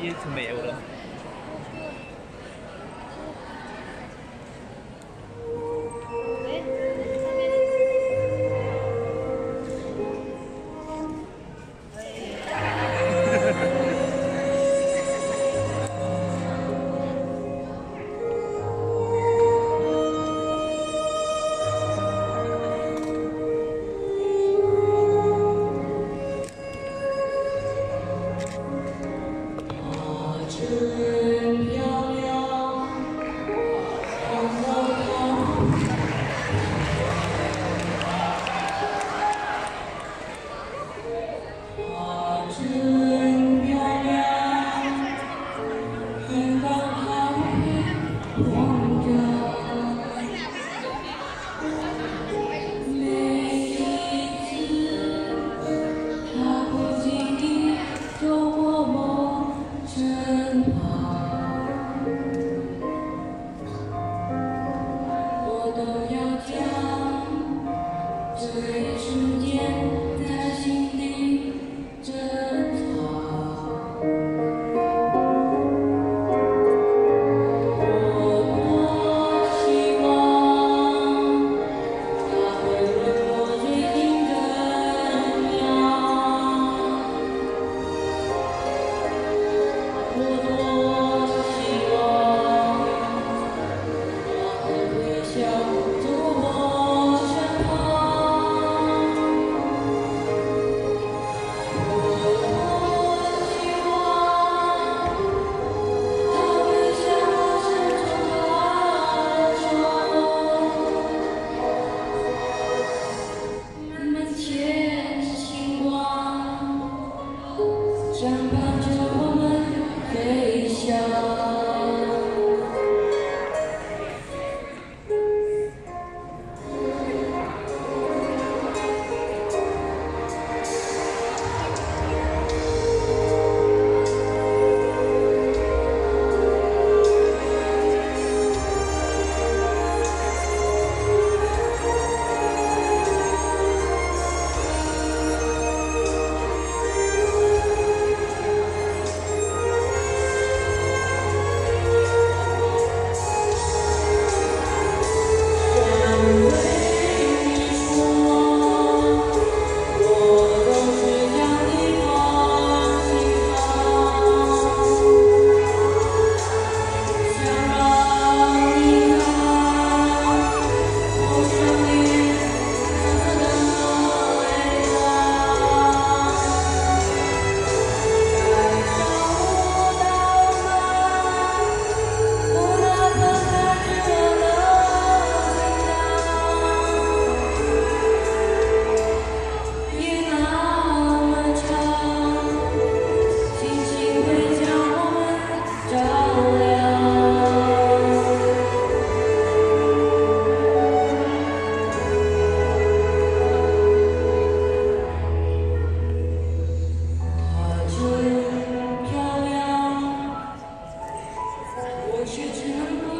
120 euro. 望着每一次他不经意走过我身旁。我都要将这一瞬间。却只能够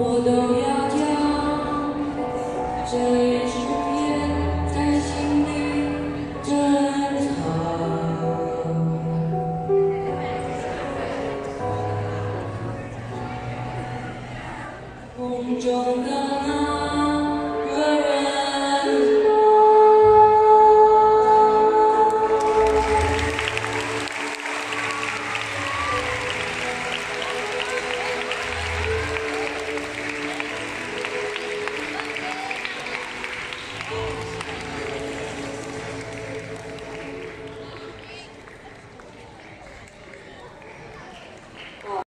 我都要将这一瞬间在心里珍藏。